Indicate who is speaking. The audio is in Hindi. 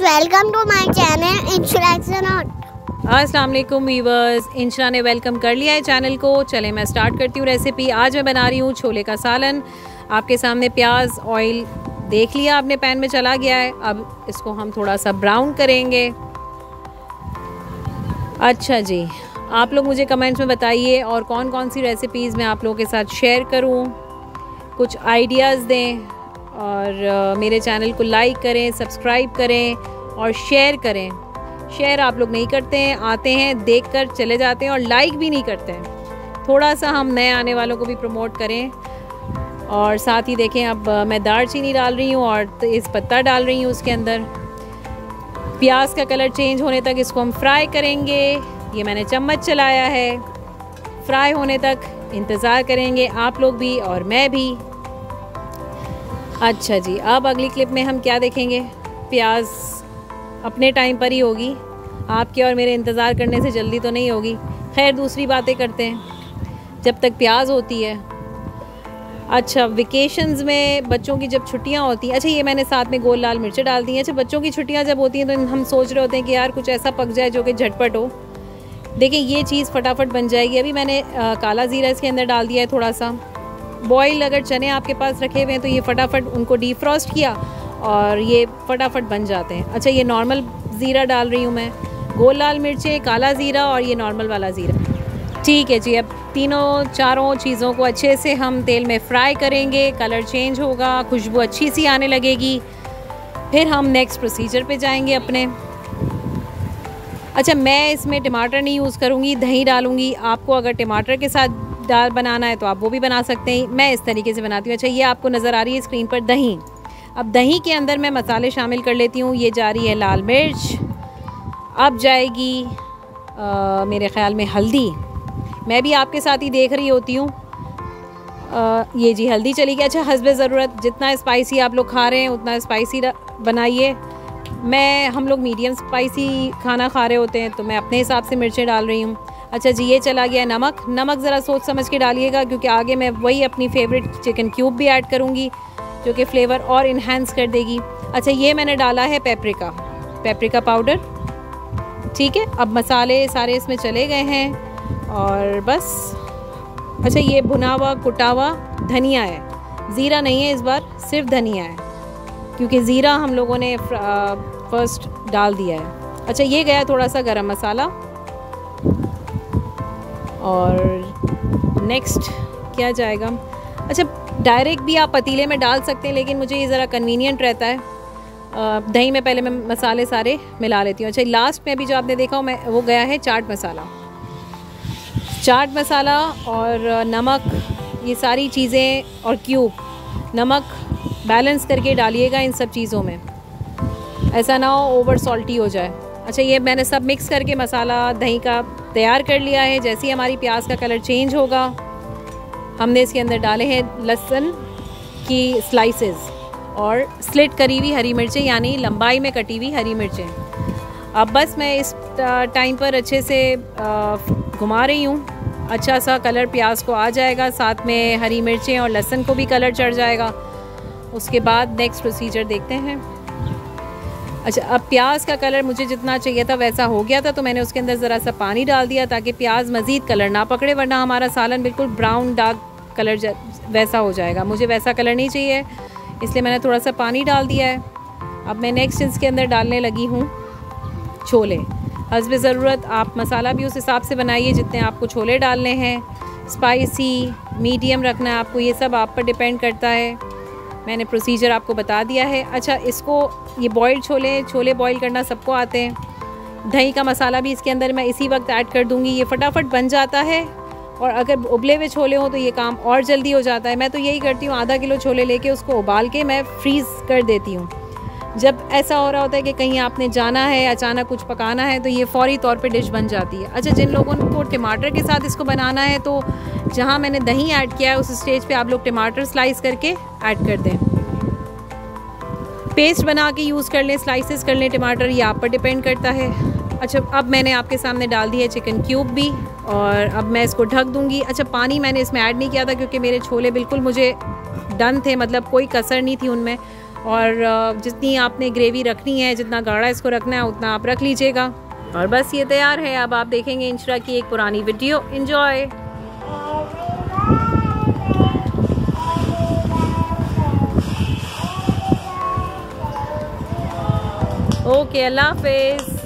Speaker 1: my channel Interaction Hot.
Speaker 2: अस्सलाम वालेकुम वीवर्स। इंशरा ने वेलकम कर लिया है चैनल को। चले, मैं स्टार्ट करती हूँ रेसिपी आज मैं बना रही हूँ छोले का सालन। आपके सामने प्याज ऑयल देख लिया आपने पैन में चला गया है। अब इसको हम थोड़ा सा ब्राउन करेंगे। अच्छा जी, आप लोग मुझे कमेंट्स में बताइए और कौन कौन सी रेसिपीज़ मैं आप लोगों के साथ शेयर करूँ। कुछ आइडियाज़ दें। और मेरे चैनल को लाइक करें, सब्सक्राइब करें और शेयर करें। शेयर आप लोग नहीं करते हैं, आते हैं देख कर चले जाते हैं और लाइक भी नहीं करते हैं। थोड़ा सा हम नए आने वालों को भी प्रमोट करें और साथ ही देखें, अब मैं दार चीनी डाल रही हूँ और इस पत्ता डाल रही हूँ उसके अंदर। प्याज का कलर चेंज होने तक इसको हम फ्राई करेंगे। ये मैंने चम्मच चलाया है। फ्राई होने तक इंतज़ार करेंगे आप लोग भी और मैं भी। अच्छा जी अब अगली क्लिप में हम क्या देखेंगे? प्याज अपने टाइम पर ही होगी। आपके और मेरे इंतज़ार करने से जल्दी तो नहीं होगी। खैर दूसरी बातें करते हैं। जब तक प्याज होती है। अच्छा वेकेशंस में बच्चों की जब छुट्टियाँ होती हैं अच्छा ये मैंने साथ में गोल लाल मिर्चें डाल दी हैं। अच्छा बच्चों की छुट्टियाँ जब होती हैं तो हम सोच रहे होते हैं कि यार कुछ ऐसा पक जाए जो कि झटपट हो। देखिए ये चीज़ फटाफट बन जाएगी। अभी मैंने आ, काला ज़ीरा इसके अंदर डाल दिया है थोड़ा सा। बॉयल अगर चने आपके पास रखे हुए हैं तो ये फटाफट उनको डीफ्रॉस्ट किया और ये फटाफट बन जाते हैं। अच्छा ये नॉर्मल ज़ीरा डाल रही हूँ मैं। गोल लाल मिर्चें, काला ज़ीरा और ये नॉर्मल वाला ज़ीरा। ठीक है जी, अब तीनों, चारों चीज़ों को अच्छे से हम तेल में फ्राई करेंगे। कलर चेंज होगा, खुशबू अच्छी सी आने लगेगी। फिर हम नेक्स्ट प्रोसीजर पे जाएँगे अपने। अच्छा मैं इसमें टमाटर नहीं यूज़ करूँगी, दही डालूँगी। आपको अगर टमाटर के साथ दाल बनाना है तो आप वो भी बना सकते हैं। मैं इस तरीके से बनाती हूँ। अच्छा ये आपको नज़र आ रही है स्क्रीन पर दही। अब दही के अंदर मैं मसाले शामिल कर लेती हूँ। ये जा रही है लाल मिर्च। अब जाएगी आ, मेरे ख़्याल में हल्दी। मैं भी आपके साथ ही देख रही होती हूँ। ये जी हल्दी चली गई। अच्छा हसब ज़रूरत जितना स्पाइसी आप लोग खा रहे हैं उतना स्पाइसी बनाइए। मैं हम लोग मीडियम स्पाइसी खाना खा रहे होते हैं तो मैं अपने हिसाब से मिर्चें डाल रही हूँ। अच्छा जी, ये चला गया नमक। नमक ज़रा सोच समझ के डालिएगा, क्योंकि आगे मैं वही अपनी फेवरेट चिकन क्यूब भी ऐड करूँगी, जो कि फ्लेवर और इन्हेंस कर देगी। अच्छा ये मैंने डाला है पेपरिका पेपरिका पाउडर ठीक है, अब मसाले सारे इसमें चले गए हैं, और बस। अच्छा ये भुना हुआ कुटा हुआ धनिया है। ज़ीरा नहीं है इस बार, सिर्फ़ धनिया है, क्योंकि ज़ीरा हम लोगों ने फ़र्स्ट डाल दिया है। अच्छा ये गया थोड़ा सा गरम मसाला। और नेक्स्ट क्या जाएगा? अच्छा डायरेक्ट भी आप पतीले में डाल सकते हैं, लेकिन मुझे ये ज़रा कन्वीनियंट रहता है। दही में पहले मैं मसाले सारे मिला लेती हूँ। अच्छा लास्ट में अभी जो आपने देखा हो, मैं, वो गया है चाट मसाला। चाट मसाला और नमक, ये सारी चीज़ें और क्यूब नमक बैलेंस करके डालिएगा इन सब चीज़ों में। ऐसा ना हो ओवर सॉल्टी हो जाए। अच्छा ये मैंने सब मिक्स करके मसाला, दही का तैयार कर लिया है। जैसे ही हमारी प्याज का कलर चेंज होगा, हमने इसके अंदर डाले हैं लहसुन की स्लाइसेस और स्लिट करी हुई हरी मिर्चें, यानी लंबाई में कटी हुई हरी मिर्चें। अब बस मैं इस टाइम पर अच्छे से घुमा रही हूँ। अच्छा सा कलर प्याज को आ जाएगा, साथ में हरी मिर्चें और लहसुन को भी कलर चढ़ जाएगा। उसके बाद नेक्स्ट प्रोसीजर देखते हैं। अच्छा अब प्याज का कलर मुझे जितना चाहिए था वैसा हो गया था तो मैंने उसके अंदर ज़रा सा पानी डाल दिया ताकि प्याज मज़ीद कलर ना पकड़े, वरना हमारा सालन बिल्कुल ब्राउन डार्क कलर वैसा हो जाएगा। मुझे वैसा कलर नहीं चाहिए, इसलिए मैंने थोड़ा सा पानी डाल दिया है। अब मैं नेक्स्ट इसके अंदर डालने लगी हूँ छोले। हसब ज़रूरत आप मसाला भी उस हिसाब से बनाइए जितने आपको छोले डालने हैं। स्पाइसी, मीडियम रखना है आपको, ये सब आप पर डिपेंड करता है। मैंने प्रोसीजर आपको बता दिया है। अच्छा इसको ये बॉइल्ड छोले छोले बॉईल करना सबको आते हैं। दही का मसाला भी इसके अंदर मैं इसी वक्त ऐड कर दूँगी। ये फटाफट बन जाता है और अगर उबले हुए छोले हों तो ये काम और जल्दी हो जाता है। मैं तो यही करती हूँ, आधा किलो छोले लेके उसको उबाल के मैं फ्रीज़ कर देती हूँ। जब ऐसा हो रहा होता है कि कहीं आपने जाना है, अचानक कुछ पकाना है तो ये फौरी तौर पे डिश बन जाती है। अच्छा जिन लोगों को टमाटर के साथ इसको बनाना है तो जहाँ मैंने दही ऐड किया है, उस स्टेज पे आप लोग टमाटर स्लाइस करके ऐड कर दें। पेस्ट बना के यूज़ कर लें स्लाइसेस कर लें टमाटर ये आप पर डिपेंड करता है। अच्छा अब मैंने आपके सामने डाल दी है चिकन क्यूब भी, और अब मैं इसको ढक दूँगी। अच्छा पानी मैंने इसमें ऐड नहीं किया था, क्योंकि मेरे छोले बिल्कुल मुझे डन थे मतलब कोई कसर नहीं थी उनमें। और जितनी आपने ग्रेवी रखनी है, जितना गाढ़ा इसको रखना है, उतना आप रख लीजिएगा। और बस ये तैयार है। अब आप देखेंगे इंशरा की एक पुरानी वीडियो इन्जॉय ओके अल्लाह हाफिज़